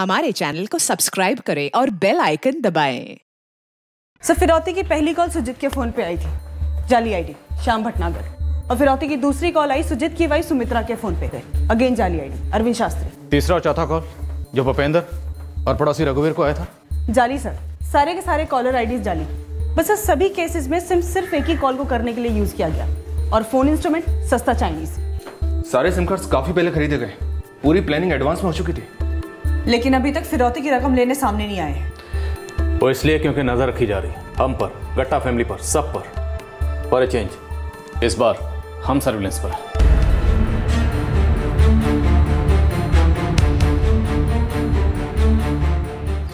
हमारे चैनल को सब्सक्राइब करें और बेल आइकन दबाएँ। सर फिरौती की पहली कॉल सुजीत के फ़ोन पे आई थी। जाली आईडी श्याम भटनागर। और फिरौती की दूसरी कॉल आई सुजीत की वाई सुमित्रा के फ़ोन पे गए अगेन जाली आईडी अरविंद शास्त्री। तीसरा और चौथा कॉल जो भूपेंद्र और पड़ोसी रघुवीर को आया था। जाली सर सारे के सारे कॉलर आईडीज जाली। बस सर सभी केसेस में सिम सिर्फ़ एक ही कॉल को करने के लिए यूज़ किया गया। और फ़ोन इंस्ट्रूमेंट सस्ता चाइनीज़ सारे सिम कार्ड्स काफ़ी पहले खरीदे गए। पूरी प्लानिंग एडवांस में हो चुकी थी। लेकिन अभी तक फिरौती की रकम लेने सामने नहीं आए। वो इसलिए क्योंकि नज़र रखी जा रही हम पर गट्टा फैमिली पर सब पर। पर चेंज इस बार हम सर्विलेंस पर हैं।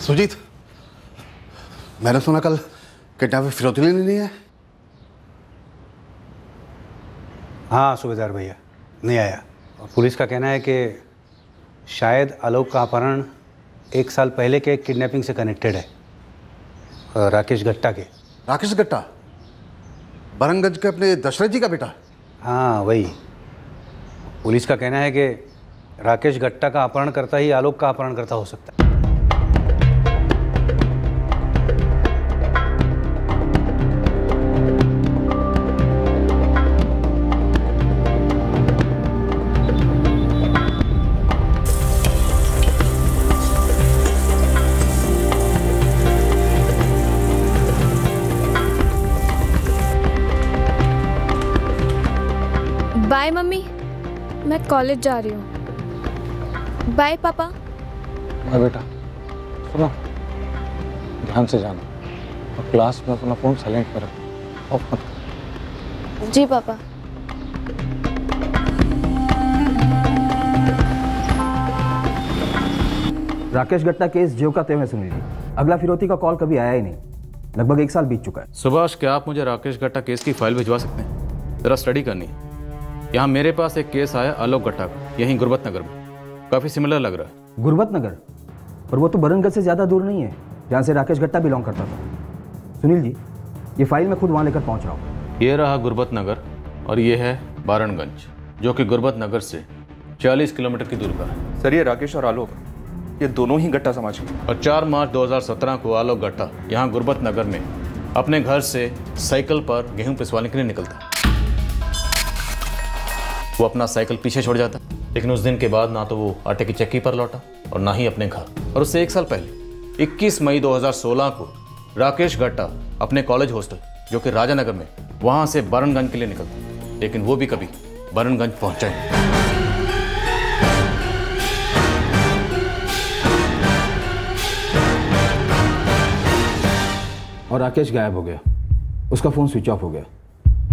सुजीत मैंने सुना कल किडनैपर फिरौती लेने नहीं है हाँ सूबेदार भैया नहीं आया। और पुलिस का कहना है कि शायद आलोक का अपहरण एक साल पहले के किडनैपिंग से कनेक्टेड है राकेश गट्टा के। राकेश गट्टा? बरंगज के अपने दशरथ जी का बेटा? हाँ वही। पुलिस का कहना है कि राकेश गट्टा का अपहरण करता ही आलोक का अपहरण करता हो सकता है। कॉलेज जा रही हूँ। बाय पापा। हाँ बेटा। सुनो। ध्यान से जाना। और क्लास में अपना फ़ोन साइलेंट पर रखो। ऑफ़ मत जी पापा। राकेश गट्टा केस ज्यो का त्यों है सुनील जी अगला फिरौती का कॉल कभी आया ही नहीं। लगभग एक साल बीत चुका है। सुभाष क्या आप मुझे राकेश गट्टा केस की फ़ाइल भिजवा सकते हैं? जरा स्टडी करनी है। यहाँ मेरे पास एक केस आया आलोक गट्टा का यहीं गुरबत नगर में। काफ़ी सिमिलर लग रहा है। गुरबत नगर पर वो तो बरनगढ़ से ज़्यादा दूर नहीं है जहाँ से राकेश गट्टा बिलोंग करता था। सुनील जी ये फ़ाइल मैं खुद वहाँ लेकर पहुँच रहा हूँ। ये रहा गुरबत नगर और ये है बारणगंज जो कि गुरबत नगर से 40 किलोमीटर की दूरी पर है। सर ये राकेश और आलोक ये दोनों ही गट्टा समाज के। और 4 मार्च 2017 को आलोक गट्टा यहाँ गुरबत नगर में अपने घर से साइकिल पर गेहूँ पिसवाने के लिए निकलता है। वो अपना साइकिल पीछे छोड़ जाता। लेकिन उस दिन के बाद ना तो वो आटे की चक्की पर लौटा और ना ही अपने घर। और उससे एक साल पहले 21 मई 2016 को राकेश गट्टा अपने कॉलेज हॉस्टल, जो कि राजानगर में, वहाँ से बरनगंज के लिए निकलता लेकिन वो भी कभी बरनगंज पहुँचा ही। और राकेश गायब हो गया। उसका फ़ोन स्विच ऑफ़ हो गया।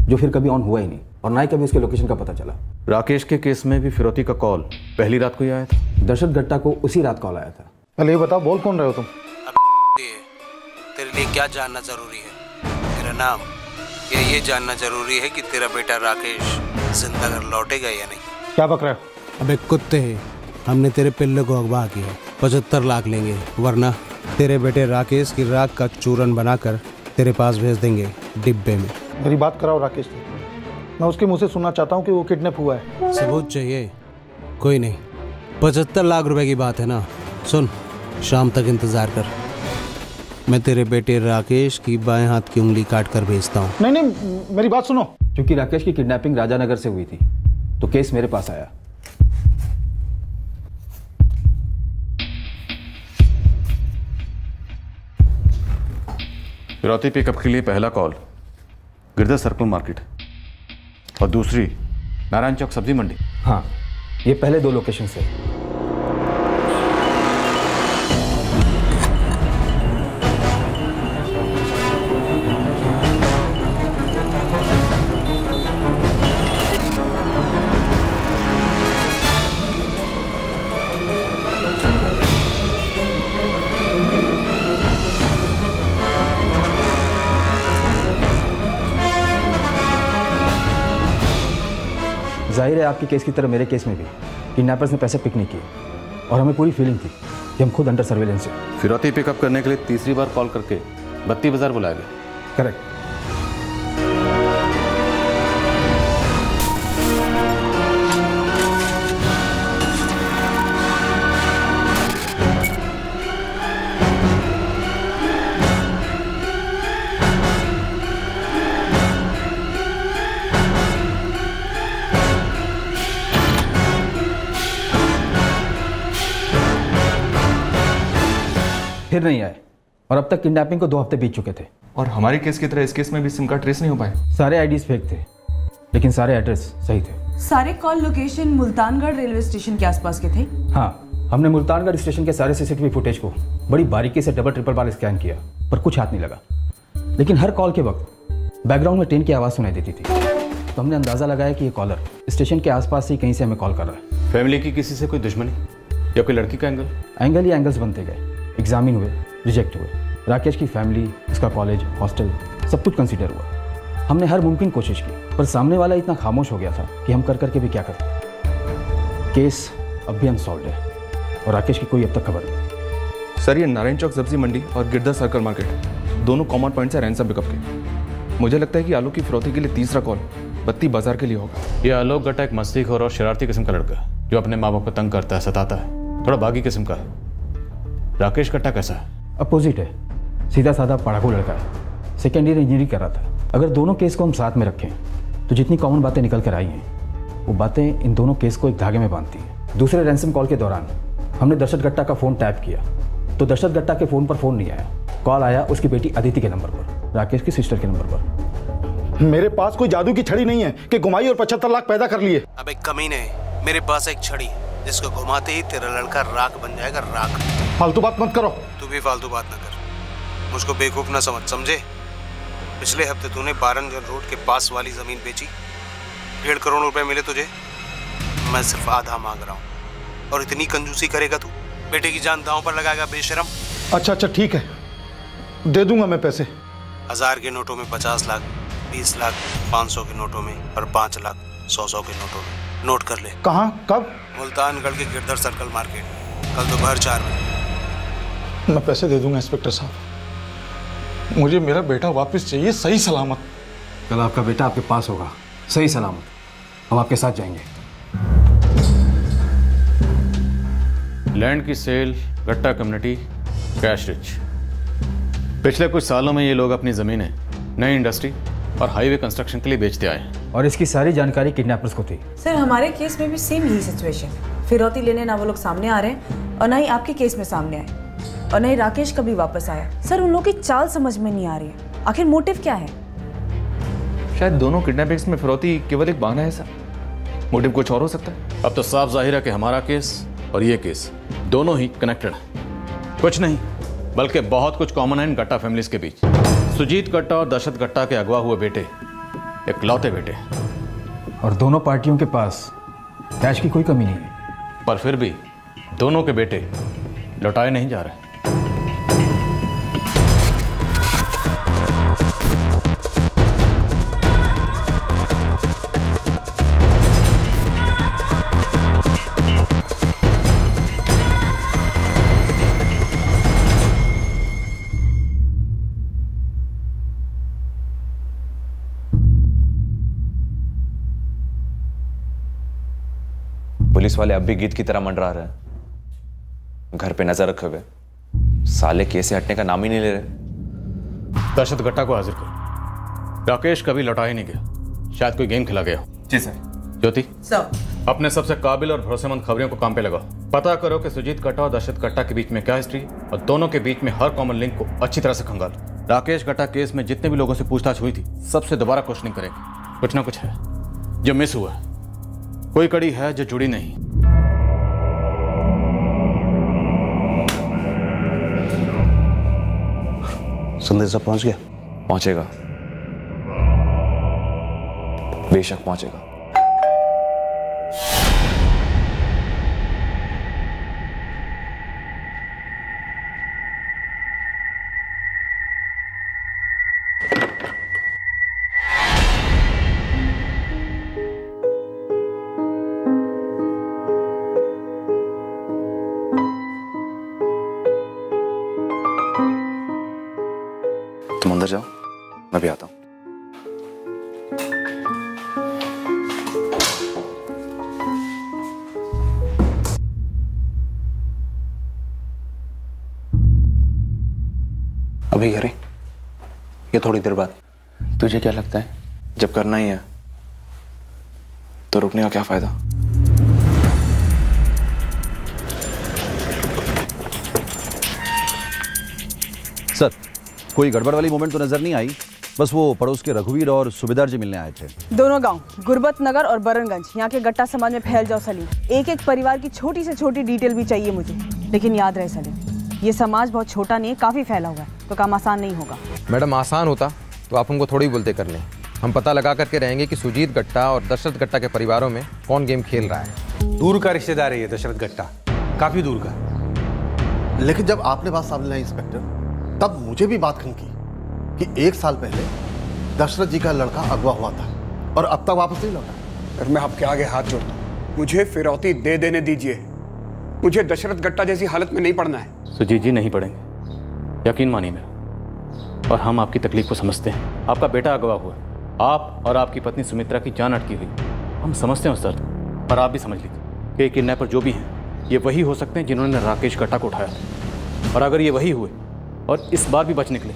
जो फिर कभी ऑन हुआ ही नहीं। और ना ही कभी उसके लोकेशन का पता चला। राकेश के केस में भी फिरौती का कॉल पहली रात को ही आया था। दशरथ गट्टा को उसी रात कॉल आया था। पहले ये बताओ बोल कौन रहे हो तुम? तेरे लिए क्या जानना ज़रूरी है? तेरा नाम? या ये जानना ज़रूरी है कि तेरा बेटा राकेश ज़िंदा घर लौटेगा या नहीं? क्या बक रहे हो? अबे कुत्ते हमने तेरे पिल्ले को अगवा किया पचहत्तर लाख लेंगे वरना तेरे बेटे राकेश की राख का चूरन बनाकर तेरे पास भेज देंगे डिब्बे में। मेरी बात कराओ राकेश से मैं उसके मुँह से सुनना चाहता हूँ कि वो किडनैप हुआ है। सबूत चाहिए? कोई नहीं। पचहत्तर लाख रुपए की बात है ना? सुन शाम तक इंतज़ार कर। मैं तेरे बेटे राकेश की बाएँ हाथ की उंगली काट कर भेजता हूँ। नहीं नहीं मेरी बात सुनो। क्योंकि राकेश की किडनैपिंग राजानगर से हुई थी तो केस मेरे पास आया। फिरौती पिकअप के लिए पहला कॉल गिरधर सर्कल मार्केट और दूसरी नारायण चौक सब्ज़ी मंडी। हाँ ये पहले दो लोकेशन से आपके केस की तरह मेरे केस में भी किडनैपर्स ने पैसे पिक नहीं किए और हमें पूरी फीलिंग थी कि हम खुद अंडर सर्वेलेंस हैं। फिरौती पिकअप करने के लिए तीसरी बार कॉल करके बत्ती बाज़ार बुलाया गया करेक्ट फिर नहीं आए। और अब तक किडनैपिंग को दो हफ़्ते बीत चुके थे। और हमारे केस की तरह इस केस में भी सिम कार्ड ट्रेस नहीं हो पाए। सारे आईडीज फेक थे लेकिन सारे एड्रेस सही थे। सारे call location Multangarh railway station के आसपास के थे? हाँ हमने मुल्तानगढ़ स्टेशन के सारे सीसीटीवी फुटेज को बड़ी बारीकी से डबल ट्रिपल बार स्कैन किया पर कुछ हाथ नहीं लगा। लेकिन हर कॉल के वक्त बैकग्राउंड में ट्रेन की आवाज़ सुनाई देती थी। तो हमने अंदाज़ा लगाया कि ये कॉलर स्टेशन के आसपास ही कहीं से हमें कॉल कर रहा है। फैमिली की किसी से कोई दुश्मनी? या कोई लड़की का एंगल एंगल ही एंगल्स बनते गए। एग्जामिन हुए रिजेक्ट हुए। राकेश की फैमिली उसका कॉलेज हॉस्टल सब कुछ कंसिडर हुआ। हमने हर मुमकिन कोशिश की पर सामने वाला इतना खामोश हो गया था कि हम कर करके भी क्या करते। केस अब भी अनसॉल्व है और राकेश की कोई अब तक खबर नहीं। सर ये नारायण चौक सब्ज़ी मंडी और गिरधर सर्कल मार्केट दोनों कॉमन पॉइंट्स है रैंसम पिकअप के। मुझे लगता है कि आलू की फिरौती के लिए तीसरा कॉल बत्ती बाज़ार के लिए होगा। ये आलोक गट्टा एक मस्तीखोर और शरारती किस्म का लड़का है जो अपने माँ बाप को तंग करता है सताता है थोड़ा बागी किस्म का है। राकेश गट्टा कैसा है? अपोजिट है। सीधा साधा पढ़ाकू लड़का है। सेकेंड ईयर इंजीनियरिंग कर रहा था। अगर दोनों केस को हम साथ में रखें तो जितनी कॉमन बातें निकल कर आई हैं वो बातें इन दोनों केस को एक धागे में बांधती हैं। दूसरे रैंसम कॉल के दौरान हमने दर्शत गट्टा का फ़ोन टैप किया। तो दर्शत गट्टा के फ़ोन पर फ़ोन नहीं आया। कॉल आया उसकी बेटी अदिति के नंबर पर राकेश की सिस्टर के नंबर पर। मेरे पास कोई जादू की छड़ी नहीं है कि घुमाई और पचहत्तर लाख पैदा कर लिए। अब एक कमीने मेरे पास एक छड़ी। जिसको घुमाते ही तेरा लड़का राख बन जाएगा राख। फालतू बात मत करो। तू भी फालतू बात ना कर। मुझको बेवकूफ़ ना समझ समझे? पिछले हफ़्ते तूने बारंजन रोड के पास वाली ज़मीन बेची। डेढ़ करोड़ रुपए मिले तुझे। मैं सिर्फ़ आधा मांग रहा हूँ। और इतनी कंजूसी करेगा तू? बेटे की जान दांव पर लगाएगा बेशरम। अच्छा अच्छा ठीक है। दे दूँगा मैं पैसे। हज़ार के नोटों में पचास लाख बीस लाख पाँच सौ के नोटों में और पाँच लाख सौ सौ के नोटों में। नोट कर ले। कहाँ? कब? मुल्तानगढ़ के गिरधर सर्कल मार्केट। कल दोपहर चार बजे। मैं पैसे दे दूँगा इंस्पेक्टर साहब। मुझे मेरा बेटा वापस चाहिए सही सलामत। कल आपका बेटा आपके पास होगा। सही सलामत। हम आपके साथ जाएँगे। लैंड की sale Gatta community cash rich. पिछले कुछ सालों में ये लोग अपनी ज़मीनें नई इंडस्ट्री और हाईवे कंस्ट्रक्शन के लिए बेचते आए हैं। और इसकी सारी जानकारी किडनैपर्स को थी। सर हमारे केस में भी सेम यही सिचुएशन फिरौती लेने ना वो लोग सामने आ रहे हैं और ना ही आपके केस में सामने आए। और ना ही राकेश कभी वापस आया। सर उन लोगों की चाल समझ में नहीं आ रही है। आखिर मोटिव क्या है? शायद दोनों किडनैपिंग्स में फिरौती केवल एक बहाना है सर मोटिव कुछ और हो सकता है। अब तो साफ़ ज़ाहिर है कि हमारा केस और ये केस दोनों ही कनेक्टेड हैं। कुछ नहीं। बल्कि बहुत कुछ कॉमन है इन गट्टा फैमिलीज़ के बीच। सुजीत गट्टा और दशरथ गट्टा के अगवा हुए बेटे एक लौते बेटे। और दोनों पार्टियों के पास कैश की कोई कमी नहीं है। पर फिर भी दोनों के बेटे लौटाए नहीं जा रहे। पुलिस वाले अब भी गीत की तरह मंडरा रहे हैं। घर पे नज़र रखे हुए। साले केस से हटने का नाम ही नहीं ले रहे। दशरथ गट्टा को हाजिर करो। राकेश कभी लौटा ही नहीं गया। शायद कोई गेम खिला गया हो। जी सर। ज्योति? सर। अपने सबसे काबिल और भरोसेमंद खबरियों को काम पे लगाओ। पता करो कि सुजीत कट्टा और दशरथ कट्टा के बीच में क्या हिस्ट्री और दोनों के बीच में हर कॉमन लिंक को अच्छी तरह से खंगालो। राकेश कट्टा केस में जितने भी लोगों से पूछताछ हुई थी सबसे दोबारा क्वेश्चनिंग करेंगे। कुछ ना कुछ है। जो मिस हुआ है। कोई कड़ी है जो जुड़ी नहीं। संदेश पहुँच गया? पहुंचेगा। बेशक पहुंचेगा। मैं भी आता हूँ अभी करें ये थोड़ी देर बाद। तुझे क्या लगता है? जब करना ही है तो रुकने का क्या फ़ायदा? सर कोई गड़बड़ वाली मोमेंट तो नज़र नहीं आई? बस वो पड़ोस के रघुवीर और सुबेदार जी मिलने आए थे। दोनों गाँव गुरबत नगर और बरनगंज यहाँ के गट्टा समाज में फैल जाओ सलीम। एक एक परिवार की छोटी से छोटी डिटेल भी चाहिए मुझे लेकिन याद रहे सलीम ये समाज बहुत छोटा नहीं है काफ़ी फैला हुआ है तो काम आसान नहीं होगा। मैडम आसान होता तो आप हमको थोड़ी बोलते कर लें। हम पता लगा करके रहेंगे कि सुजीत गट्टा और दशरथ गट्टा के परिवारों में कौन गेम खेल रहा है। दूर का रिश्तेदार है ये दशरथ गट्टा काफ़ी दूर का। लेकिन जब आपने बात सामने लाई इंस्पेक्टर तब मुझे भी बात खंकी। कि एक साल पहले दशरथ जी का लड़का अगवा हुआ था और अब तक वापस नहीं लौटा। और मैं आपके आगे हाथ जोड़ता हूँ। मुझे फिरौती दे देने दीजिए। मुझे दशरथ गट्टा जैसी हालत में नहीं पड़ना है। सुजीत जी नहीं पढ़ेंगे यकीन मानिए मेरा। और हम आपकी तकलीफ़ को समझते हैं। आपका बेटा अगवा हुआ। है आप और आपकी पत्नी सुमित्रा की जान अटकी हुई। हम समझते हैं उस दर्द और आप भी समझ लीजिए कि किडनैपर जो भी हैं ये वही हो सकते हैं जिन्होंने राकेश गट्टा को उठाया था। और अगर ये वही हुए और इस बार भी बच निकले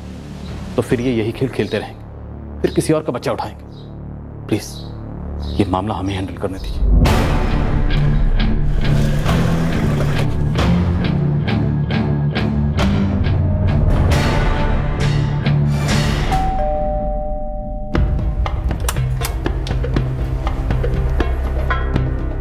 तो फिर ये यही खेल खेलते रहेंगे। फिर किसी और का बच्चा उठाएँगे। प्लीज़ ये मामला हमें हैंडल करने दीजिए।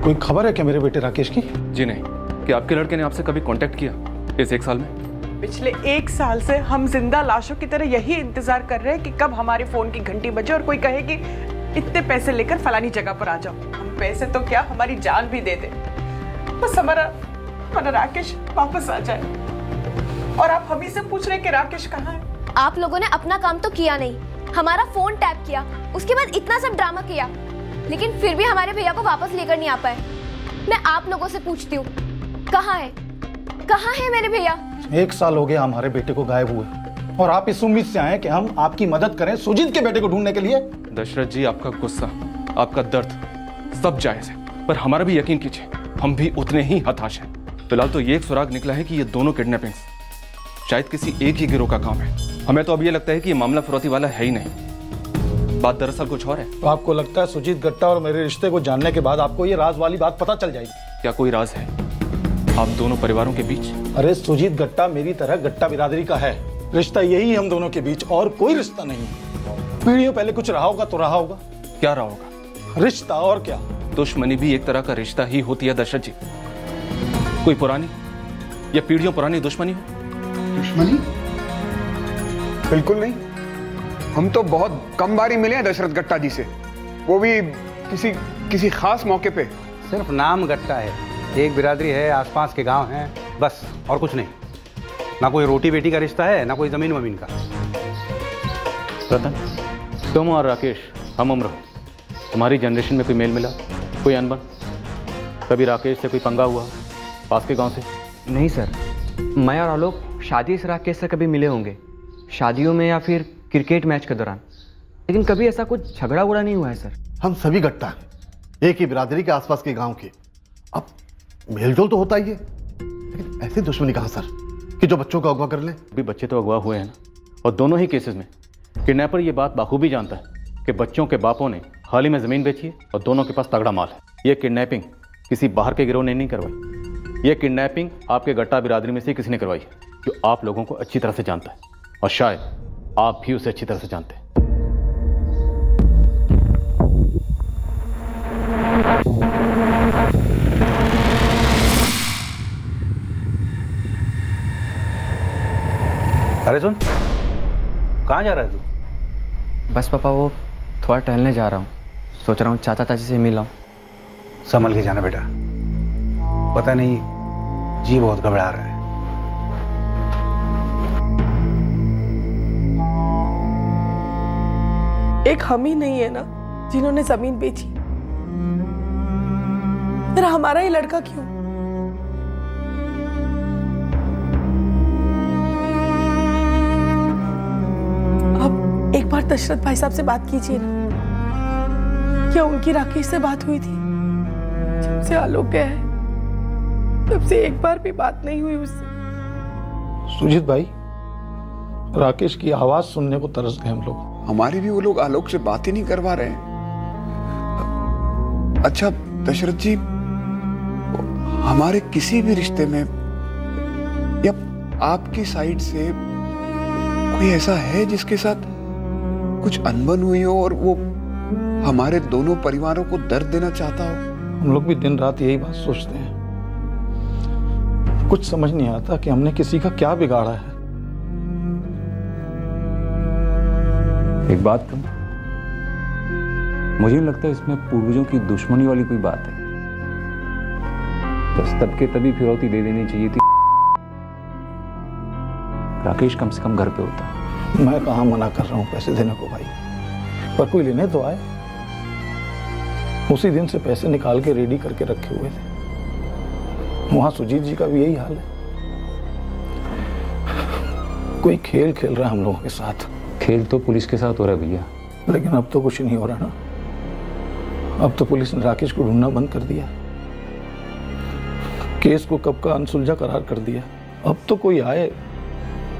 कोई खबर है क्या मेरे बेटे राकेश की? जी नहीं। कि आपके लड़के ने आपसे कभी कांटेक्ट किया इस एक साल में? पिछले एक साल से हम ज़िंदा लाशों की तरह यही इंतज़ार कर रहे हैं कि कब हमारे फ़ोन की घंटी बजे और कोई कहे कि इतने पैसे लेकर फलानी जगह पर आ जाओ। हम पैसे तो क्या हमारी जान भी दे दे। बस हमारा हमारा राकेश वापस आ जाए। और आप हम से पूछ रहे कि राकेश कहाँ है? आप लोगों ने अपना काम तो किया नहीं। हमारा फ़ोन टैप किया। उसके बाद इतना सब ड्रामा किया। लेकिन फिर भी हमारे भैया को वापस लेकर नहीं आ पाए। मैं आप लोगों से पूछती हूँ, कहाँ है? कहाँ है मेरे भैया? एक साल हो गया हमारे बेटे को गायब हुए। और आप इस उम्मीद से आए कि हम आपकी मदद करें सुजीत के बेटे को ढूँढने के लिए? दशरथ जी आपका गुस्सा आपका दर्द सब जायज़ है पर हमारा भी यकीन कीजिए हम भी उतने ही हताश हैं। फ़िलहाल तो ये एक सुराग निकला है कि ये दोनों किडनैपिंग शायद किसी एक ही गिरोह का काम है। हमें तो अब ये लगता है कि ये मामला फिरौती वाला है ही नहीं। बात दरअसल कुछ और है। तो आपको लगता है सुजीत गट्टा और मेरे रिश्ते को जानने के बाद आपको ये राज वाली बात पता चल जाएगी? क्या कोई राज है? आप दोनों परिवारों के बीच? अरे सुजीत गट्टा मेरी तरह गट्टा बिरादरी का है। रिश्ता यही हम दोनों के बीच और कोई रिश्ता नहीं। पीढ़ियों पहले कुछ रहा होगा तो रहा होगा। क्या रहा होगा? रिश्ता और क्या? दुश्मनी भी एक तरह का रिश्ता ही होती है दशरथ जी। कोई पुरानी या पीढ़ियों पुरानी दुश्मनी हो? दुश्मनी? बिल्कुल नहीं। हम तो बहुत कम बारी मिले हैं दशरथ गट्टा जी से। वो भी किसी किसी खास मौके पे। सिर्फ़ नाम गट्टा है। एक बिरादरी है आसपास के गाँव हैं बस और कुछ नहीं। ना कोई रोटी बेटी का रिश्ता है ना कोई ज़मीन वमीन का। रतन तुम और राकेश हम उम्र हो। तुम्हारी जनरेशन में कोई मेल मिला कोई अनबन? कभी राकेश से कोई पंगा हुआ पास के गाँव से? नहीं सर मैं और आलोक शादी से राकेश से कभी मिले होंगे। शादियों में या फिर क्रिकेट मैच के दौरान। लेकिन कभी ऐसा कुछ झगड़ा उगड़ा नहीं हुआ है सर। हम सभी गट्टा हैं एक ही बिरादरी के आसपास के गाँव के। अब मेलजोल तो होता ही है। लेकिन ऐसी दुश्मनी कहाँ, सर? कि जो बच्चों को अगवा कर ले? अभी बच्चे तो अगवा हुए हैं ना। और दोनों ही केसेस में। किडनैपर ये बात बाखूबी जानता है कि बच्चों के बापों ने हाल ही में ज़मीन बेची है और दोनों के पास तगड़ा माल है। ये किडनैपिंग किसी बाहर के गिरोह ने नहीं करवाई। ये किडनैपिंग आपके गट्टा बिरादरी में से किसी ने करवाई जो आप लोगों को अच्छी तरह से जानता है। और शायद आप भी उसे अच्छी तरह से जानते हैं। अरे सुन कहाँ जा रहा है तू? बस पापा वो थोड़ा टहलने जा रहा हूँ। सोच रहा हूँ चाचा चाची से मिला संभल के जाना बेटा। पता नहीं जी बहुत घबरा रहा है। एक हम ही नहीं है ना जिन्होंने ज़मीन बेची। फिर हमारा ही लड़का क्यों? बार दशरथ भाई साहब से बात कीजिए ना। क्या उनकी राकेश से बात हुई थी? जब से आलोक गया है तब से एक बार भी बात नहीं हुई उससे। सुजीत भाई राकेश की आवाज़ सुनने को तरस गए हम लोग। हमारी भी वो लोग आलोक से बात ही नहीं करवा रहे हैं। अच्छा दशरथ जी हमारे किसी भी रिश्ते में या आपकी साइड से कोई ऐसा है जिसके साथ कुछ अनबन हुई हो और वो हमारे दोनों परिवारों को दर्द देना चाहता हो? हम लोग भी दिन रात यही बात सोचते हैं। कुछ समझ नहीं आता कि हमने किसी का क्या बिगाड़ा है। एक बात कहूँ मुझे नहीं लगता इसमें पूर्वजों की दुश्मनी वाली कोई बात है। बस तब के तभी फिरौती दे देनी चाहिए थी। राकेश कम से कम घर पे होता। मैं कहा मना कर रहा हूँ पैसे देने को भाई? पर कोई लेने तो आए। उसी दिन से पैसे निकाल के रेडी करके रखे हुए थे। वहाँ सुजीत जी का भी यही हाल है। कोई खेल खेल रहा है हम लोगों के साथ। खेल तो पुलिस के साथ हो रहा है भैया। लेकिन अब तो कुछ नहीं हो रहा ना। अब तो पुलिस ने राकेश को ढूंढना बंद कर दिया। केस को कब का अनसुलझा करार कर दिया। अब तो कोई आए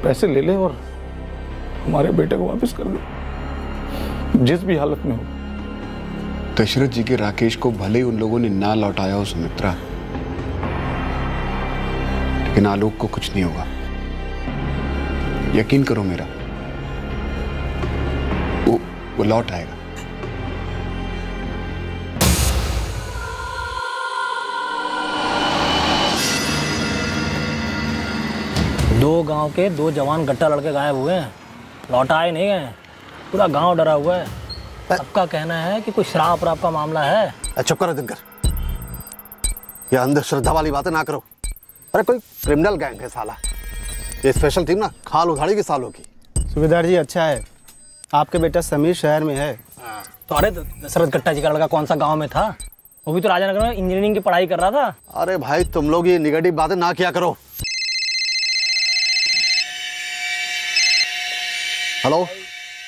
पैसे ले ले और हमारे बेटे को वापस कर दे जिस भी हालत में हो। दशरथ जी के राकेश को भले ही उन लोगों ने ना लौटाया हो सुमित्रा लेकिन आलोक को कुछ नहीं होगा। यकीन करो मेरा वो वो लौट आएगा। दो गाँव के दो जवान गट्टा लड़के गायब हुए हैं। लौटाए नहीं गए पूरा गाँव डरा हुआ है। सबका कहना है कि कोई शराब वराब का मामला है? चुप करो दिनकर। ये अंधश्रद्धा वाली बातें ना करो। अरे कोई क्रिमिनल गैंग है साला। ये स्पेशल टीम ना खाल उधाड़ी की सालों की। सुबेदार जी अच्छा है। आपके बेटा समीर शहर में है। तो अरे दशरथ गट्टा जी का लड़का कौन सा गाँव में था? वो भी तो राजानगर में इंजीनियरिंग की पढ़ाई कर रहा था। अरे भाई तुम लोग ये निगेटिव बातें ना किया करो। हेलो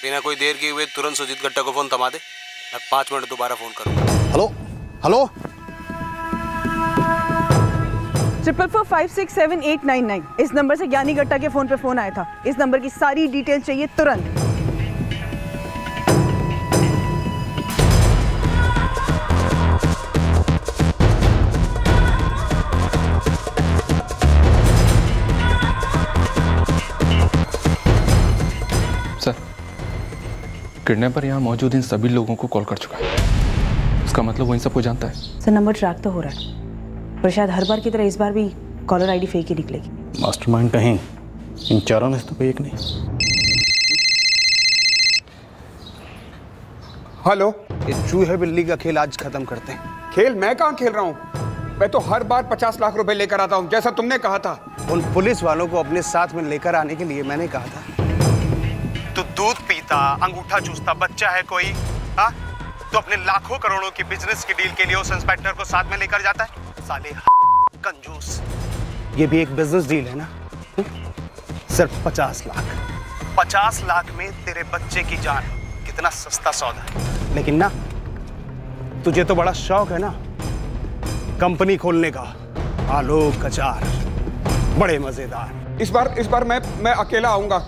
बिना कोई देर किए हुए तुरंत सुजीत गट्टा को फ़ोन थमा दे। मैं पाँच मिनट दोबारा फ़ोन करूँगा। Hello hello triple four five six seven eight nine nine इस नंबर से ज्ञानी गट्टा के फ़ोन पे फ़ोन आया था। इस नंबर की सारी डिटेल चाहिए तुरंत। किडनैपर यहाँ मौजूद इन सभी लोगों को कॉल कर चुका है। इसका मतलब वो इन सबको जानता है। सर नंबर ट्रैक तो हो रहा है। पर शायद हर बार की तरह इस बार भी कॉलर आईडी फेक ही निकलेगी। मास्टरमाइंड कहीं? इन चारों में से तो कोई एक नहीं। हेलो इस चूहे बिल्ली का खेल आज खत्म करते हैं। खेल मैं कहाँ खेल रहा हूँ? मैं तो हर बार पचास लाख रुपए लेकर आता हूँ जैसा तुमने कहा था। उन पुलिस वालों को अपने साथ में लेकर आने के लिए मैंने कहा था। तो दूध पीता अंगूठा चूसता बच्चा है कोई हाँ तो अपने लाखों करोड़ों की बिज़नेस की डील के लिए उस इंस्पेक्टर को साथ में लेकर जाता है? साले कंजूस। ये भी एक बिज़नेस डील है ना? सिर्फ़ पचास लाख। पचास लाख में तेरे बच्चे की जान। कितना सस्ता सौदा है। लेकिन ना तुझे तो बड़ा शौक है ना? कंपनी खोलने का। आलोक अचार। बड़े मज़ेदार। इस बार इस बार मैं मैं अकेला आऊँगा।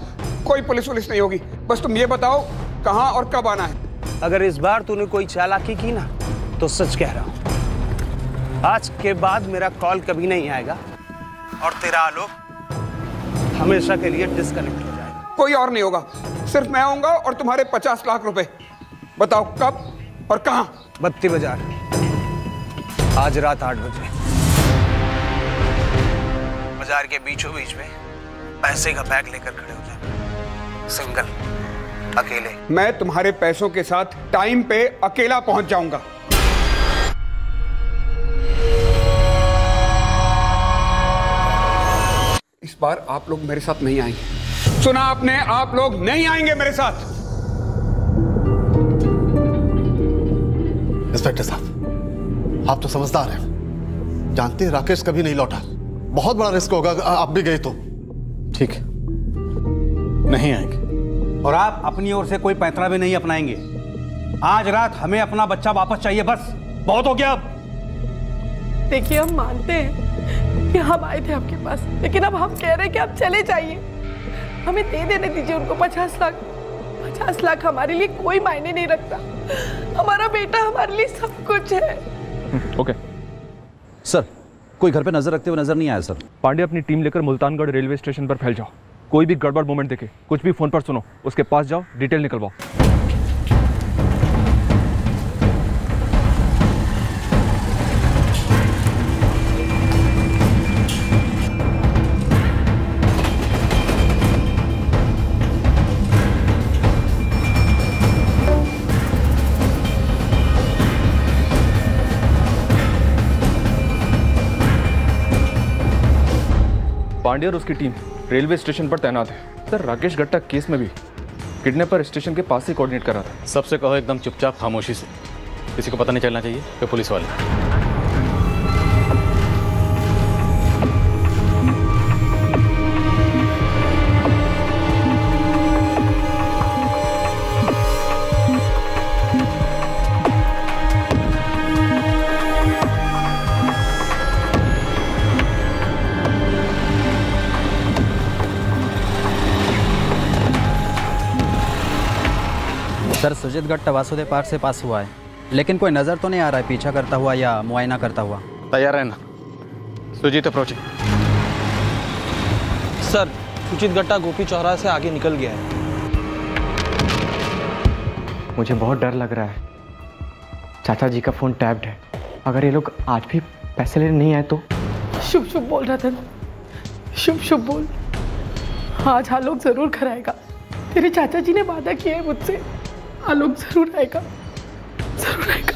कोई पुलिस वुलिस नहीं होगी। बस तुम ये बताओ कहाँ और कब आना है? अगर इस बार तूने कोई चालाकी की ना तो सच कह रहा हूँ। आज के बाद मेरा कॉल कभी नहीं आएगा और तेरा आलोक हमेशा के लिए डिस्कनेक्ट हो जाएगा। कोई और नहीं होगा। सिर्फ़ मैं आऊँगा और तुम्हारे पचास लाख रुपए। बताओ कब और कहा? बत्ती बाज़ार। आज रात आठ बजे। बाज़ार के बीचों बीच में पैसे का बैग लेकर खड़े हो। सिंगल अकेले। मैं तुम्हारे पैसों के साथ टाइम पे अकेला पहुँच जाऊँगा। इस बार आप लोग मेरे साथ नहीं आएँगे। सुना आपने आप लोग नहीं आएँगे मेरे साथ। इंस्पेक्टर साहब आप तो समझदार हैं। जानते हैं राकेश कभी नहीं लौटा। बहुत बड़ा रिस्क होगा आप भी गए तो। ठीक। है नहीं आएँगे। और आप अपनी ओर से कोई पैंतरा भी नहीं अपनाएँगे। आज रात हमें अपना बच्चा वापस चाहिए बस। बहुत हो गया अब। देखिए हम मानते हैं कि हम आए थे आपके पास लेकिन अब हम कह रहे हैं कि आप चले जाइए। हमें दे देने दीजिए उनको पचास लाख। पचास लाख हमारे लिए कोई मायने नहीं रखता। हमारा बेटा हमारे लिए सब कुछ है। ओके। सर कोई घर पे नज़र रखते हुए नज़र नहीं आया सर। पांडे अपनी टीम लेकर मुल्तानगढ़ रेलवे स्टेशन पर फैल जाओ। कोई भी गड़बड़ मोमेंट देखे, कुछ भी फ़ोन पर सुनो, उसके पास जाओ, डिटेल निकलवाओ। पांडे और उसकी टीम रेलवे स्टेशन पर तैनात है। सर, राकेश गट्टा केस में भी किडनैपर स्टेशन के पास ही कोऑर्डिनेट कर रहा था। सबसे कहो एकदम चुपचाप खामोशी से। किसी को पता नहीं चलना चाहिए कि पुलिस वाले सर सुजीत गट्टा वासुदेव पार्क से पास हुआ है। लेकिन कोई नज़र तो नहीं आ रहा है पीछा करता हुआ या मुआयना करता हुआ। तैयार रहना। सुजीत अप्रोच। सर सुचित गट्टा गोपी चौराहे से आगे निकल गया है। मुझे बहुत डर लग रहा है। चाचा जी का फ़ोन टैब्ड है। अगर ये लोग आज भी पैसे लेने नहीं आए तो? शुभ शुभ बोल रतन शुभ शुभ बोल। आज आलोक ज़रूर घर आएगा। तेरे चाचा जी ने वादा किया है मुझसे। आलोक ज़रूर आएगा ज़रूर आएगा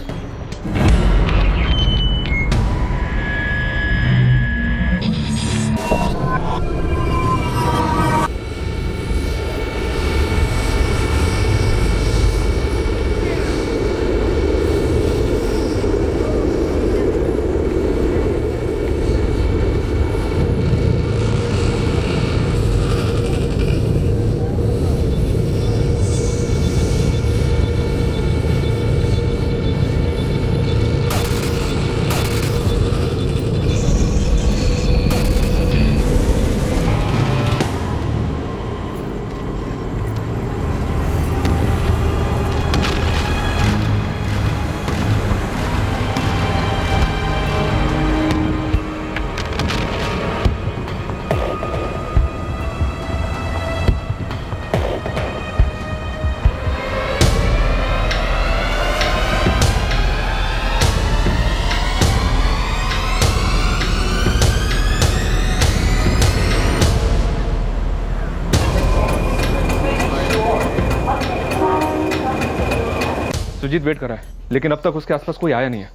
सुजीत वेट कर रहा है लेकिन अब तक उसके आसपास कोई आया नहीं है।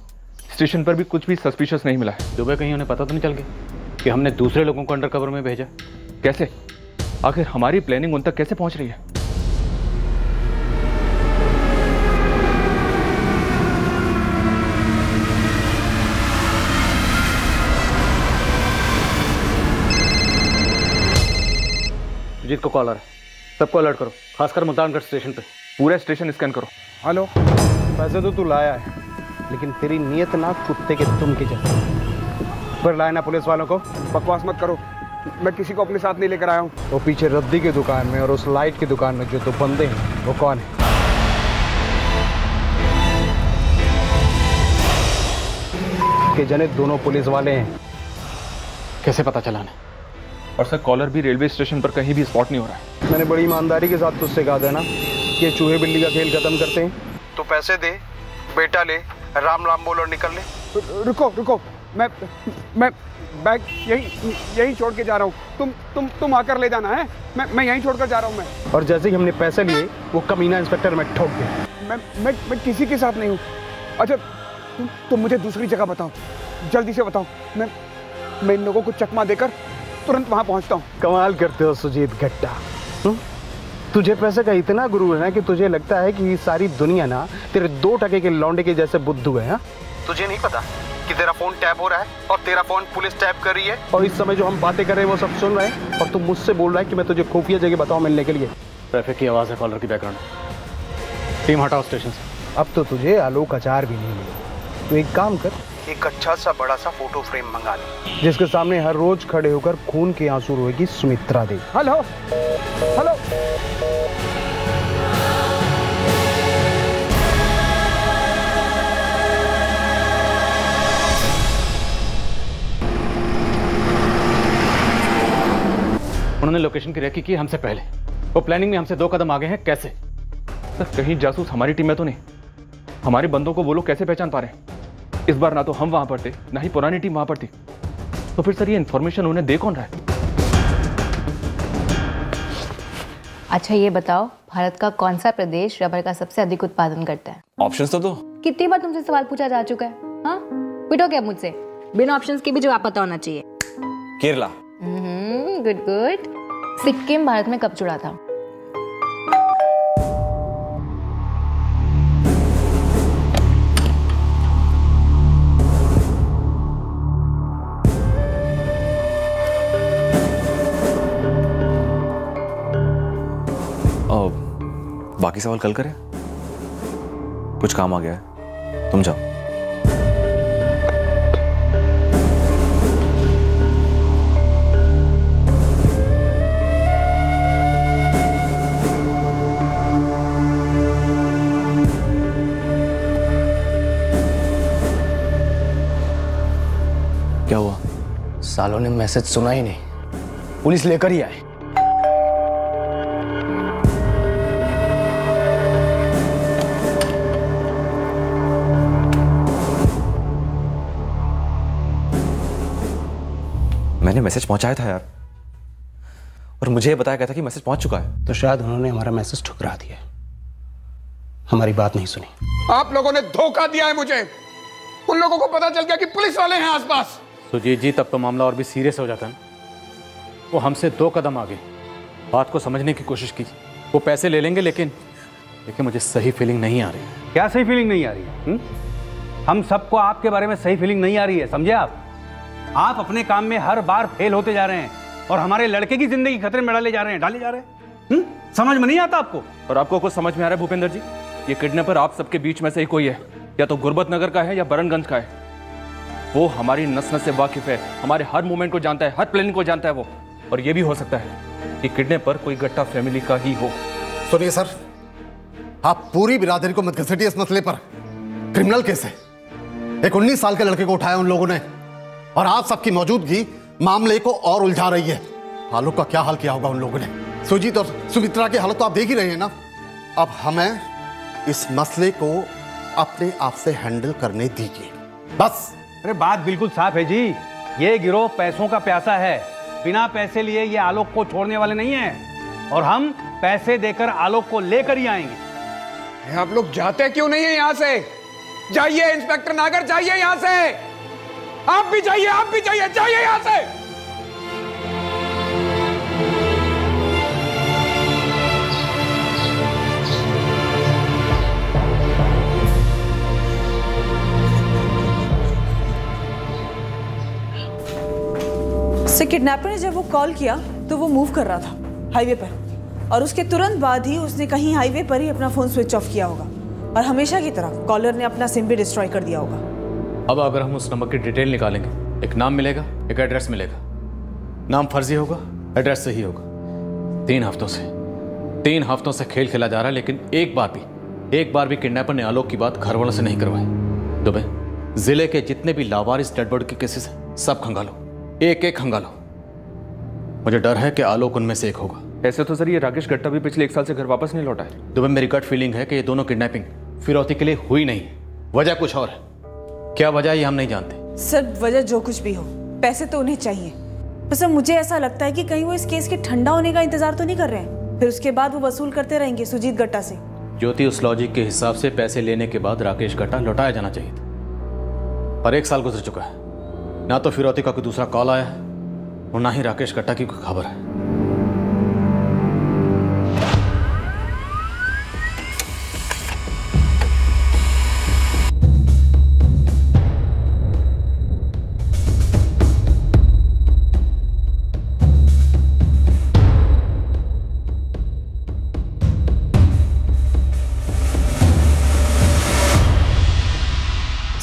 स्टेशन पर भी कुछ भी सस्पिशियस नहीं मिला है। दुबई कहीं उन्हें पता तो नहीं चल गया कि हमने दूसरे लोगों को अंडर कवर में भेजा? कैसे? आखिर हमारी प्लानिंग उन तक कैसे पहुँच रही है? सुजीत को कॉलर है सबको अलर्ट करो खासकर मुल्तानगढ़ स्टेशन पे। पूरा स्टेशन स्कैन करो। हेलो पैसे तो तू लाया है लेकिन तेरी नीयत ना कुत्ते के तुम के जैसे फिर लाया ना पुलिस वालों को? बकवास मत करो। मैं किसी को अपने साथ नहीं लेकर आया हूँ। वो पीछे रद्दी की दुकान में और उस लाइट की दुकान में जो दो बंदे हैं वो कौन है? के जने दोनों पुलिस वाले हैं। कैसे पता चला ने और सर कॉलर भी रेलवे स्टेशन पर कहीं भी स्पॉट नहीं हो रहा है। मैंने बड़ी ईमानदारी के साथ तुझसे कहा था ना ये चूहे बिल्ली का खेल खत्म करते हैं। तो पैसे दे बेटा ले राम राम बोल और निकल ले। रुको रुको मैं मैं बैग यही यही छोड़ के जा रहा हूँ। तुम तुम तुम आकर ले जाना है? मैं मैं यहीं छोड़कर जा रहा हूँ मैं। और जैसे ही हमने पैसे लिए वो कमीना इंस्पेक्टर में ठोक दिया मैं मैं मैं किसी के साथ नहीं हूँ। अच्छा तुम तुम मुझे दूसरी जगह बताओ। जल्दी से बताओ। मैं मैं इन लोगों को चकमा देकर तुरंत वहाँ पहुँचता हूँ। कमाल करते हो सुजीत गट्टा हुँ? तुझे पैसे का इतना गुरु है ना कि तुझे लगता है कि सारी दुनिया ना तेरे दो टके के लौंडे के जैसे बुद्धू है हाँ? तुझे नहीं पता कि तेरा फ़ोन टैप हो रहा है और तेरा फ़ोन पुलिस टैप कर रही है। और इस समय जो हम बातें कर रहे हैं वो सब सुन रहे हैं और तू मुझसे बोल रहा है कि मैं तुझे खुफिया जगह बताऊँ मिलने के लिए। ट्रैफ़िक की आवाज़ है कॉलर की बैकग्राउंड। टीम हटाओ स्टेशन से। अब तो तुझे आलोक अचार भी नहीं मिलेगा तो एक काम कर एक अच्छा सा बड़ा सा फ़ोटो फ्रेम मंगा ले जिसके सामने हर रोज खड़े होकर खून के आँसू रोएगी सुमित्रा देवी हेलो? हेलो? उन्होंने लोकेशन की रेकी की हमसे पहले। वो प्लानिंग में हमसे दो कदम आगे हैं कैसे? सर कहीं जासूस हमारी टीम में तो नहीं। हमारे बंदों को वो लोग कैसे पहचान पा रहे हैं? इस बार ना तो हम वहाँ पर थे ना ही पुरानी टीम वहाँ पर थी। तो फिर सर ये इन्फॉर्मेशन उन्हें दे कौन रहा है? अच्छा ये बताओ भारत का कौन सा प्रदेश रबर का सबसे अधिक उत्पादन करता है? ऑप्शंस तो दो। कितनी बार तुमसे सवाल पूछा जा चुका है हाँ? पूछो क्या मुझसे? बिना ऑप्शंस के भी जवाब पता होना चाहिए। केरला। गुड गुड सिक्किम भारत में कब जुड़ा था? बाकी सवाल कल करें। कुछ काम आ गया है। तुम जाओ। क्या हुआ? सालों ने मैसेज सुना ही नहीं। पुलिस लेकर ही आए। मैसेज पहुँचाया था यार। और मुझे बताया गया था कि मैसेज पहुँच चुका है। तो शायद उन्होंने हमारा मैसेज ठुकरा दिया हमारी बात नहीं सुनी। आप लोगों ने धोखा दिया है मुझे। उन लोगों को पता चल गया कि पुलिस वाले हैं आसपास। सुजीत जी तब तो मामला और भी सीरियस हो जाता है वो हमसे दो कदम आगे। बात को समझने की कोशिश की वो पैसे ले लेंगे लेकिन लेकिन मुझे सही फीलिंग नहीं आ रही। क्या सही फीलिंग नहीं आ रही है? हम सबको आपके बारे में सही फीलिंग नहीं आ रही है समझे आप? आप अपने काम में हर बार फेल होते जा रहे हैं और हमारे लड़के की ज़िंदगी खतरे में डाले जा रहे हैं डाले जा रहे हैं। हुँ? समझ में नहीं आता आपको? और आपको कुछ समझ में आ रहा है भूपेंद्र जी? ये किडनैपर आप सबके बीच में से ही कोई है। या तो गुरबत नगर का है या बरनगंज का है। वो हमारी नस नस से वाकिफ है। हमारे हर मूवमेंट को जानता है हर प्लानिंग को जानता है वो। और ये भी हो सकता है कि किडनैपर कोई गट्टा फैमिली का ही हो। सुनिए सर आप पूरी बिरादरी को मत घसीटिए इस मसले पर। क्रिमिनल केस है। एक 19 साल के लड़के को उठाया उन लोगों ने। और आप सबकी मौजूदगी मामले को और उलझा रही है। आलोक का क्या हाल किया होगा उन लोगों ने? सुजीत और सुमित्रा की हालत तो आप देख ही रहे हैं ना? अब हमें इस मसले को अपने आप से हैंडल करने दीजिए। बस। अरे बात बिल्कुल साफ़ है जी। ये गिरोह पैसों का प्यासा है। बिना पैसे लिए ये आलोक को छोड़ने वाले नहीं है। और हम पैसे देकर आलोक को लेकर ही आएँगे। आप लोग जाते क्यों नहीं है यहाँ से? जाइए इंस्पेक्टर नागर जाइए यहाँ से। आप भी जाइए, आप भी जाइए जाइए यहाँ से। किडनैपर ने जब वो कॉल किया तो वो मूव कर रहा था हाईवे पर। और उसके तुरंत बाद ही उसने कहीं हाईवे पर ही अपना फ़ोन स्विच ऑफ़ किया होगा। और हमेशा की तरह कॉलर ने अपना सिम भी डिस्ट्रॉय कर दिया होगा। अब अगर हम उस नंबर की डिटेल निकालेंगे एक नाम मिलेगा एक एड्रेस मिलेगा। नाम फर्जी होगा एड्रेस सही होगा। तीन हफ्तों से तीन हफ्तों से खेल खेला जा रहा है लेकिन एक बार भी एक बार भी किडनैपर ने आलोक की बात घर वालों से नहीं करवाई। दुबे ज़िले के जितने भी लावारिस डेड बॉडी के केसेस हैं सब खंगालो। एक एक खंगालो। मुझे डर है कि आलोक उनमें से एक होगा। ऐसे तो सर ये राकेश गट्टा भी पिछले एक साल से घर वापस नहीं लौटा है। दुबे मेरी गट फीलिंग है कि ये दोनों किडनैपिंग फिरौती के लिए हुई नहीं। वजह कुछ और है। क्या वजह ये हम नहीं जानते? सर वजह जो कुछ भी हो पैसे तो उन्हें चाहिए। बस अब मुझे ऐसा लगता है कि कहीं वो इस केस के ठंडा होने का इंतज़ार तो नहीं कर रहे हैं। फिर उसके बाद वो वसूल करते रहेंगे सुजीत गट्टा से। ज्योति उस लॉजिक के हिसाब से पैसे लेने के बाद राकेश गट्टा लौटाया जाना चाहिए था। पर एक साल गुजर चुका है। ना तो फिरौती का कोई दूसरा कॉल आया और ना ही राकेश गट्टा की कोई खबर है।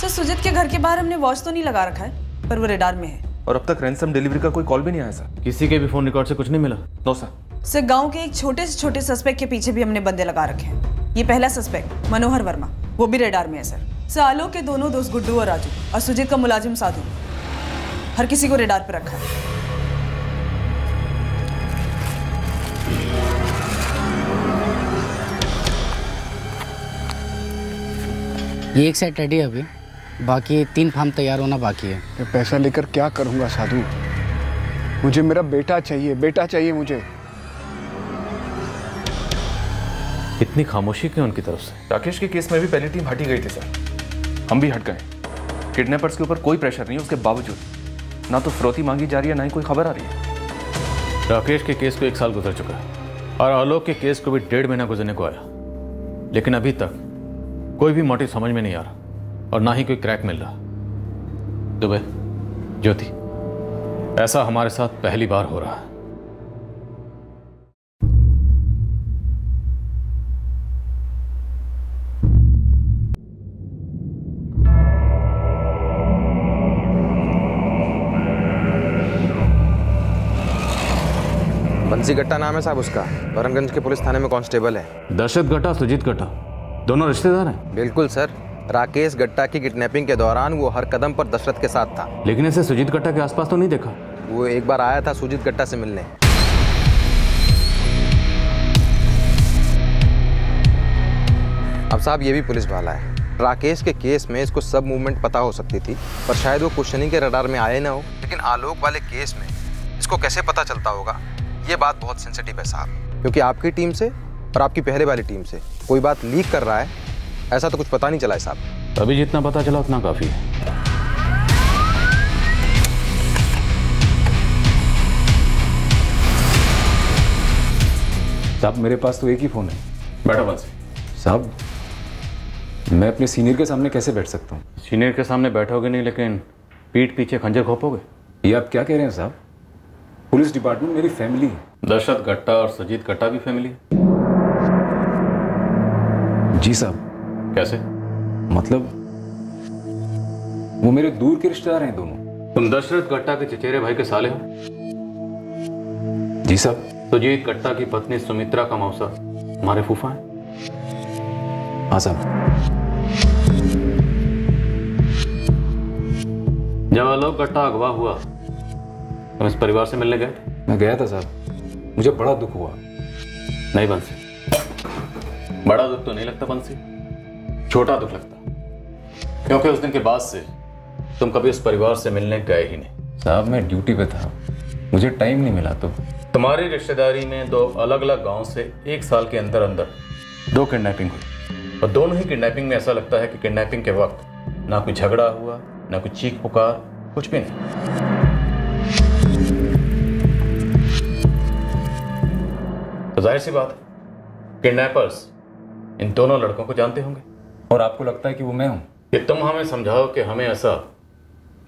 अच्छा सुजीत के घर के बाहर हमने वॉच तो नहीं लगा रखा है पर वो रेडार में है। और अब तक रैंसम डिलीवरी का कोई कॉल भी नहीं आया सर किसी के भी फ़ोन रिकॉर्ड से कुछ नहीं मिला? नो सर सर गाँव के एक छोटे से छोटे सस्पेक्ट के पीछे भी हमने बंदे लगा रखे हैं। ये पहला सस्पेक्ट मनोहर वर्मा। वो भी रेडार में है सर सर आलोक के दोनों दोस्त गुड्डू और राजू और सुजीत का मुलाजिम साधु। हर किसी को रेडार पर रखा है। ये एक सेट रेडी है अभी। बाकी तीन फार्म तैयार होना बाकी है। ये पैसा लेकर क्या करूँगा साधु? मुझे मेरा बेटा चाहिए बेटा चाहिए मुझे। इतनी खामोशी क्यों उनकी तरफ़ से? राकेश के केस में भी पहली टीम हटी गई थी सर। हम भी हट गए। किडनैपर्स के ऊपर कोई प्रेशर नहीं है उसके बावजूद। ना तो फिरौती मांगी जा रही है ना ही कोई खबर आ रही है। राकेश के केस को एक साल गुजर चुका है और आलोक के केस को भी डेढ़ महीना गुजरने को आया। लेकिन अभी तक कोई भी मोटिव समझ में नहीं आ रहा। और ना ही कोई क्रैक मिल रहा। दुबे ज्योति ऐसा हमारे साथ पहली बार हो रहा है। बंसी गट्टा नाम है साहब उसका। वरनगंज के पुलिस थाने में कांस्टेबल है। दशरथ गट्टा सुजीत गट्टा दोनों रिश्तेदार हैं? बिल्कुल सर। राकेश गट्टा की किडनैपिंग के दौरान वो हर कदम पर दशरथ के साथ था। लेकिन इसे सुजीत गट्टा के आसपास तो नहीं देखा? वो एक बार आया था सुजीत गट्टा से मिलने। अब साहब ये भी पुलिस वाला है। राकेश के केस में इसको सब मूवमेंट पता हो सकती थी पर शायद वो क्वेश्चनिंग के रडार में आए ना हो। लेकिन आलोक वाले केस में इसको कैसे पता चलता होगा? ये बात बहुत सेंसिटिव है साहब। क्योंकि आपकी टीम से और आपकी पहले वाली टीम से कोई बात लीक कर रहा है ऐसा तो कुछ पता नहीं चला है साहब। अभी जितना पता चला उतना काफ़ी है। साहब मेरे पास तो एक ही फ़ोन है। बैठो बंसी। साहब मैं अपने सीनियर के सामने कैसे बैठ सकता हूँ? सीनियर के सामने बैठोगे नहीं लेकिन पीठ पीछे खंजर खोपोगे? ये आप क्या कह रहे हैं साहब? पुलिस डिपार्टमेंट मेरी फैमिली है। दशरथ गट्टा और सजीत गट्टा भी फैमिली है। जी साहब कैसे? मतलब वो मेरे दूर के रिश्तेदार हैं दोनों। तुम दशरथ गट्टा के चचेरे भाई के साले हो? जी साहब सुजीत गट्टा की पत्नी सुमित्रा का मौसा हमारे फूफा है। हाँ साहब जब आलोक गट्टा अगवा हुआ तुम इस परिवार से मिलने गए? मैं गया था साहब मुझे बड़ा दुख हुआ। नहीं बंसी। बड़ा दुख तो नहीं लगता बंसी। छोटा दुख लगता क्योंकि उस दिन के बाद से तुम कभी उस परिवार से मिलने गए ही नहीं। साहब मैं ड्यूटी पे था। मुझे टाइम नहीं मिला तो। तुम्हारी रिश्तेदारी में दो अलग अलग गाँव से एक साल के अंदर अंदर दो किडनैपिंग हुई। और दोनों ही किडनैपिंग में ऐसा लगता है कि किडनैपिंग के वक्त ना कोई झगड़ा हुआ ना कोई चीख पुकार कुछ भी नहीं। तो ज़ाहिर सी बात किडनैपर्स इन दोनों लड़कों को जानते होंगे। और आपको लगता है कि वो मैं हूँ? कि तुम हमें समझाओ कि हमें ऐसा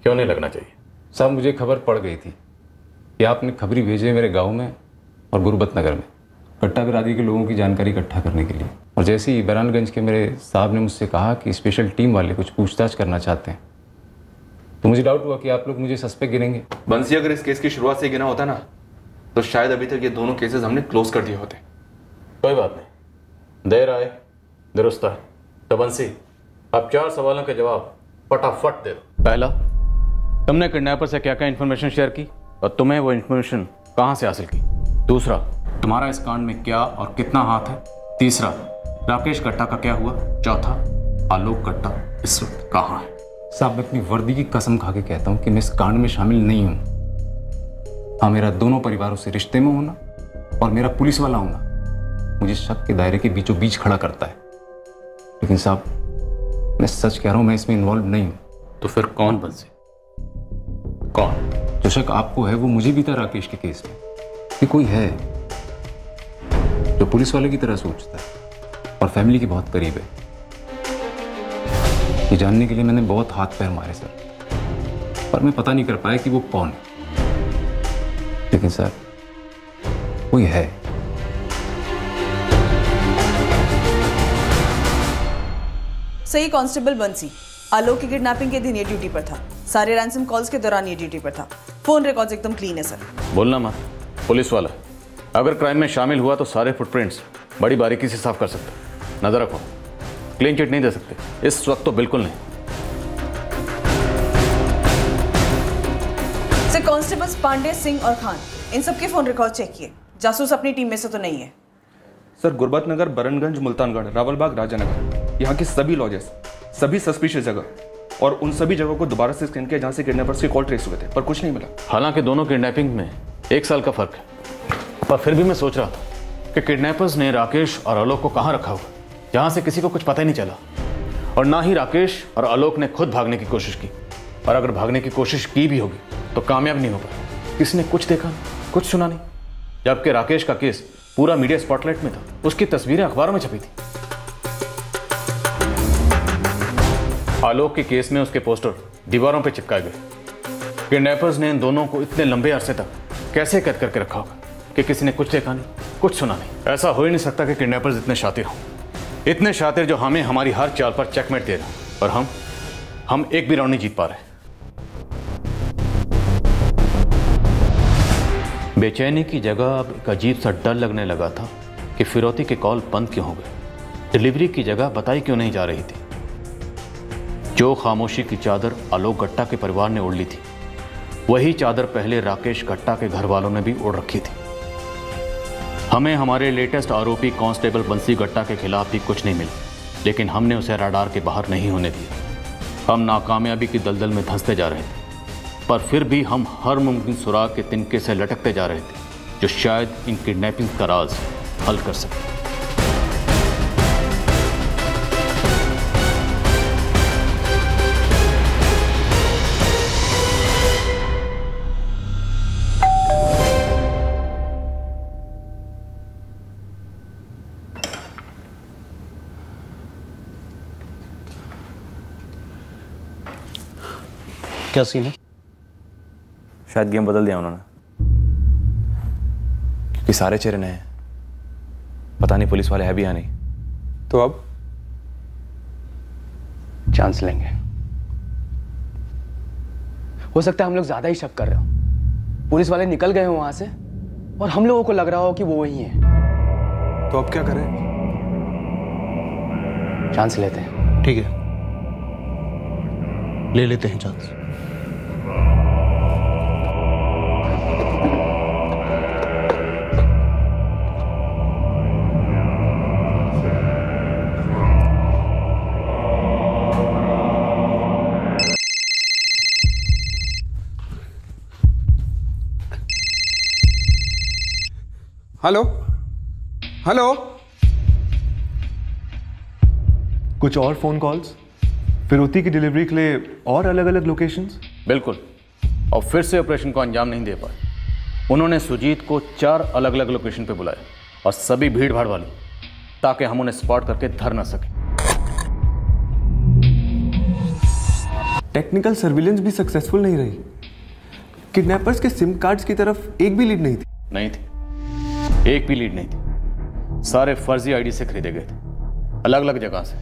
क्यों नहीं लगना चाहिए? साहब मुझे खबर पड़ गई थी कि आपने खबरी भेजे मेरे गाँव में और गुरबत नगर में कट्टा बिरादरी के लोगों की जानकारी इकट्ठा करने के लिए। और जैसे ही बैरानगंज के मेरे साहब ने मुझसे कहा कि स्पेशल टीम वाले कुछ पूछताछ करना चाहते हैं तो मुझे डाउट हुआ कि आप लोग मुझे सस्पेक्ट गिनेंगे बंसी अगर इस केस की शुरुआत से ही गिना होता ना तो शायद अभी तक ये दोनों केसेस हमने क्लोज कर दिए होते। कोई बात नहीं। देर आए दुरुस्त है तो बंसी अब चार सवालों के जवाब फटाफट दे दो। पहला तुमने किडनैपर से क्या क्या इन्फॉर्मेशन शेयर की और तुम्हें वो इन्फॉर्मेशन कहाँ से हासिल की? दूसरा तुम्हारा इस कांड में क्या और कितना हाथ है? तीसरा राकेश कट्टा का क्या हुआ? चौथा आलोक कट्टा इस वक्त कहाँ है? साहब मैं अपनी वर्दी की कसम खा के कहता हूँ कि मैं इस कांड में शामिल नहीं हूँ। हाँ मेरा दोनों परिवारों से रिश्ते में होना और मेरा पुलिस वाला होना मुझे शक के दायरे के बीचों बीच खड़ा करता है। लेकिन साहब मैं सच कह रहा हूँ मैं इसमें इन्वॉल्व नहीं हूँ। तो फिर कौन बंसी? कौन? जो शक आपको है वो मुझे भी था राकेश के केस में। कि कोई है जो पुलिस वाले की तरह सोचता है और फैमिली के बहुत करीब है। ये जानने के लिए मैंने बहुत हाथ पैर मारे सर। पर मैं पता नहीं कर पाया कि वो कौन है। लेकिन सर कोई है सही कांस्टेबल बंसी आलोक की किडनैपिंग के दिन ये ड्यूटी पर था। सारे रैंसम कॉल्स के दौरान ये ड्यूटी पर था। फ़ोन रिकॉर्ड्स एकदम क्लीन है सर बोलना मत। पुलिस वाला। अगर क्राइम में शामिल हुआ तो सारे फुटप्रिंट्स बड़ी बारीकी से साफ़ कर सकते नज़र रखो। क्लीन चिट नहीं दे सकते। इस वक्त तो बिल्कुल नहीं। सर कांस्टेबल्स पांडे सिंह और खान इन सबके फ़ोन रिकॉर्ड चेक किए। जासूस अपनी टीम में से तो नहीं है। सर गुरबत नगर बरनगंज मुल्तानगढ़ रावलबाग राजानगर। यहाँ के सभी लॉजेस सभी सस्पिशियस जगह और उन सभी जगहों को दोबारा से स्कैन किया जहाँ से किडनैपर्स के कॉल ट्रेस हुए थे, पर कुछ नहीं मिला। हालाँकि दोनों किडनैपिंग में एक साल का फ़र्क है। पर फिर भी मैं सोच रहा था कि किडनैपर्स ने राकेश और आलोक को कहाँ रखा हुआ जहाँ से किसी को कुछ पता ही नहीं चला। और ना ही राकेश और आलोक ने खुद भागने की कोशिश की। और अगर भागने की कोशिश की भी होगी तो कामयाब नहीं हो पाई किसी ने कुछ देखा? कुछ सुना नहीं? जबकि राकेश का केस पूरा मीडिया स्पॉटलाइट में था। उसकी तस्वीरें अखबारों में छपी थी। आलोक के केस में उसके पोस्टर दीवारों पर चिपकाए गए। किडनैपर्स ने इन दोनों को इतने लंबे अरसे तक कैसे कैद करके रखा होगा कि किसी ने कुछ देखा नहीं, कुछ सुना नहीं? ऐसा हो ही नहीं सकता कि किडनैपर्स इतने शातिर हों। इतने शातिर जो हमें हमारी हर चाल पर चेकमेट दे रहे हैं। और हम हम एक भी राउंड नहीं जीत पा रहे बेचैनी की जगह अब एक अजीब सा डर लगने लगा था कि फिरौती के कॉल बंद क्यों हो गए? डिलीवरी की जगह बताई क्यों नहीं जा रही थी? जो खामोशी की चादर आलोक गट्टा के परिवार ने ओढ़ ली थी, वही चादर पहले राकेश गट्टा के घर वालों ने भी ओढ़ रखी थी। हमें हमारे लेटेस्ट आरोपी कांस्टेबल बंसी गट्टा के खिलाफ भी कुछ नहीं मिला, लेकिन हमने उसे राडार के बाहर नहीं होने दिया। हम नाकामयाबी की दलदल में धंसते जा रहे थे, पर फिर भी हम हर मुमकिन सुराग के तिनके से लटकते जा रहे थे, जो शायद इन किडनैपिंग का राज हल कर सके। क्या सीन है? शायद गेम बदल दिया उन्होंने। क्योंकि सारे चेहरे नए हैं। पता नहीं पुलिस वाले है भी या नहीं। तो अब? चांस लेंगे। हो सकता है हम लोग ज़्यादा ही शक कर रहे हो। पुलिस वाले निकल गए हो वहाँ से और हम लोगों को लग रहा हो कि वो वही है। तो अब क्या करें? चांस लेते हैं। ठीक है। ले लेते हैं चांस हेलो हेलो कुछ और फ़ोन कॉल्स फिरौती की डिलीवरी के लिए और अलग अलग लोकेशंस बिल्कुल। और फिर से ऑपरेशन को अंजाम नहीं दे पाए। उन्होंने सुजीत को चार अलग अलग लोकेशन पे बुलाया और सभी भीड़ भाड़ वाली ताकि हम उन्हें स्पॉट करके धर ना सकें। टेक्निकल सर्विलेंस भी सक्सेसफुल नहीं रही। किडनैपर्स के सिम कार्ड्स की तरफ़ एक भी लीड नहीं थी। नहीं थी। एक भी लीड नहीं थी। सारे फर्जी आईडी से खरीदे गए थे। अलग अलग जगह से।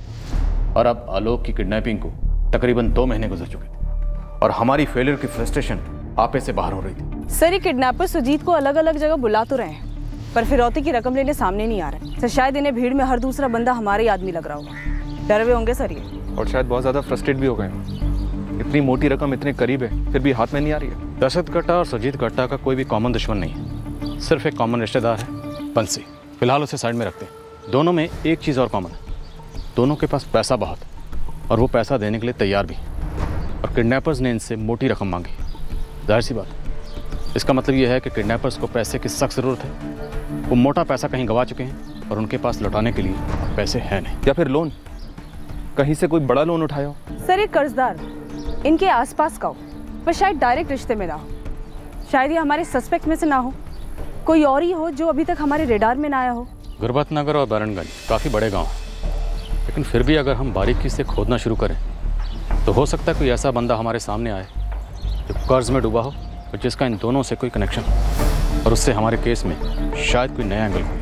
और अब आलोक की किडनैपिंग को तकरीबन दो महीने गुजर चुके थे। और हमारी फेलियर की फ्रस्ट्रेशन आपे से बाहर हो रही थी। सर ये किडनैपर सुजीत को अलग अलग जगह बुला तो रहे हैं पर फिरौती की रकम लेने सामने नहीं आ रहे। तो शायद इन्हें भीड़ में हर दूसरा बंदा हमारे ही आदमी लग रहा होगा। डर हुए होंगे सर ये। और शायद बहुत ज़्यादा फ्रस्ट्रेट भी हो गए इतनी मोटी रकम इतने करीब है फिर भी हाथ में नहीं आ रही है। दशरथ गट्टा और सुजीत गट्टा का कोई भी कॉमन दुश्मन नहीं है। सिर्फ़ एक कॉमन रिश्तेदार है बंसी। फ़िलहाल उसे साइड में रखते हैं। दोनों में एक चीज़ और कॉमन है। दोनों के पास पैसा बहुत और वो पैसा देने के लिए तैयार भी और किडनैपर्स ने इनसे मोटी रकम मांगी। ज़ाहिर सी बात इसका मतलब ये है कि किडनैपर्स को पैसे की सख्त ज़रूरत है। वो मोटा पैसा कहीं गवा चुके हैं और उनके पास लौटाने के लिए पैसे हैं नहीं। या फिर लोन कहीं से कोई बड़ा लोन उठाया हो? सर एक कर्जदार। इनके आसपास का हो। पर शायद डायरेक्ट रिश्ते में ना हो। शायद ये हमारे सस्पेक्ट में से ना हो। कोई और ही हो जो अभी तक हमारे रेडार में ना आया हो? गुरबत नगर और बैरनगंज काफ़ी बड़े गाँव लेकिन फिर भी अगर हम बारीकी से खोदना शुरू करें तो हो सकता है कोई ऐसा बंदा हमारे सामने आए, जो कर्ज में डूबा हो और जिसका इन दोनों से कोई कनेक्शन हो। और उससे हमारे केस में शायद कोई नया एंगल हो।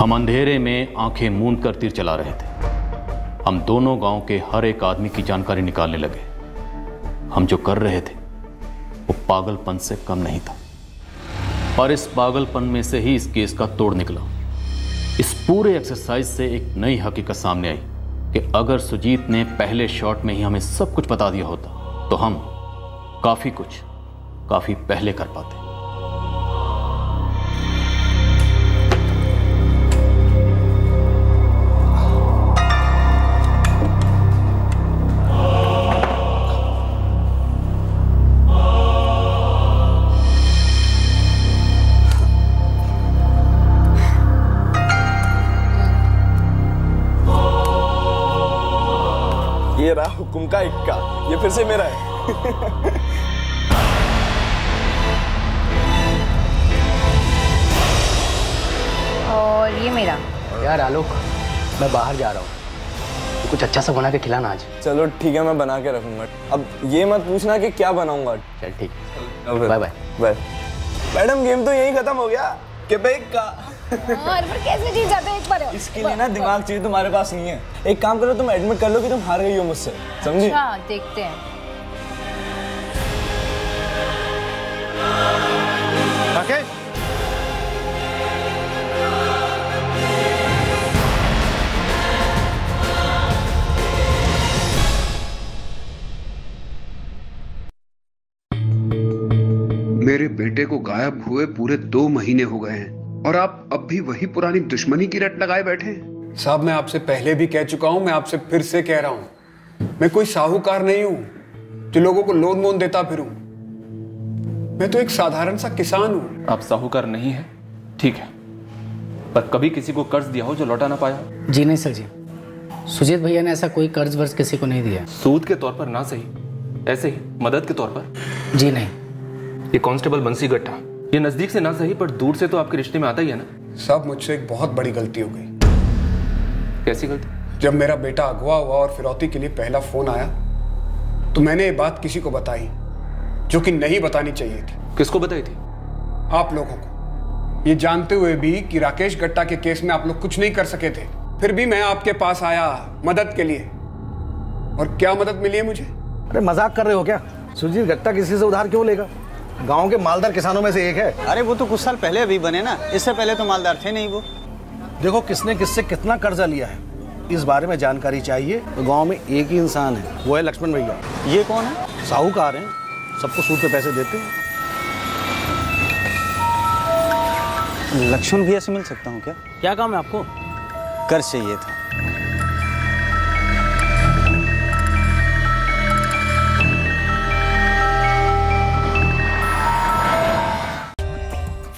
हम अंधेरे में आँखें मूंद कर तीर चला रहे थे। हम दोनों गाँव के हर एक आदमी की जानकारी निकालने लगे। हम जो कर रहे थे, वो पागलपन से कम नहीं था। और इस पागलपन में से ही इस केस का तोड़ निकला। इस पूरे एक्सरसाइज से एक नई हकीकत सामने आई कि अगर सुजीत ने पहले शॉट में ही हमें सब कुछ बता दिया होता तो हम काफ़ी कुछ, काफ़ी पहले कर पाते। हुक्म का इक्का। ये फिर से मेरा है। और ये मेरा। यार आलोक मैं बाहर जा रहा हूँ। तो कुछ अच्छा सा बना के खिलाना आज। चलो ठीक है मैं बना के रखूँगा। अब ये मत पूछना कि क्या बनाऊँगा। चल ठीक। Bye bye bye. Madam game तो यही खत्म हो गया। कि बेक का कैसे जीत जाते एक बार? इसके लिए ना दिमाग चाहिए तुम्हारे पास नहीं है। एक काम करो तुम एडमिट कर लो कि तुम हार गई हो मुझसे समझी? अच्छा देखते हैं। मेरे बेटे को गायब हुए पूरे दो महीने हो गए हैं। और आप अब भी वही पुरानी दुश्मनी की रट लगाए बैठे हैं। साहब मैं आपसे पहले भी कह चुका हूँ मैं आपसे फिर से कह रहा हूँ। मैं कोई साहूकार नहीं हूँ जो लोगों को लोन वोन देता फिरूं मैं तो एक साधारण सा किसान हूँ। आप साहूकार नहीं है ठीक है पर कभी किसी को कर्ज दिया हो जो लौटा ना पाया। जी नहीं सर जी। सुजीत भैया ने ऐसा कोई कर्ज वर्ज किसी को नहीं दिया। सूद के तौर पर ना सही ऐसे ही मदद के तौर पर। जी नहीं। ये कांस्टेबल बंसी गट्टा ये नज़दीक से ना सही पर दूर से तो आपके रिश्ते में आता ही है ना। साहब मुझसे एक बहुत बड़ी गलती हो गई। कैसी गलती? जब मेरा बेटा अगवा हुआ और फिरौती के लिए पहला फ़ोन आया तो मैंने ये बात किसी को बताई जो कि नहीं बतानी चाहिए थी। किसको बताई थी? आप लोगों को। ये जानते हुए भी कि राकेश गट्टा के केस में आप लोग कुछ नहीं कर सके थे। फिर भी मैं आपके पास आया मदद के लिए। और क्या मदद मिली है मुझे? अरे मज़ाक कर रहे हो क्या? सुजीत गट्टा किसी से उधार क्यों लेगा? गाँव के मालदार किसानों में से एक है। अरे वो तो कुछ साल पहले अभी बने ना। इससे पहले तो मालदार थे नहीं वो। देखो किसने किससे कितना कर्जा लिया है। इस बारे में जानकारी चाहिए। तो गाँव में एक ही इंसान है वो है लक्ष्मण भैया। ये कौन है? साहूकार हैं सबको सूद पे पैसे देते हैं। लक्ष्मण भैया से मिल सकता हूँ क्या? क्या काम है आपको? कर्ज चाहिए था।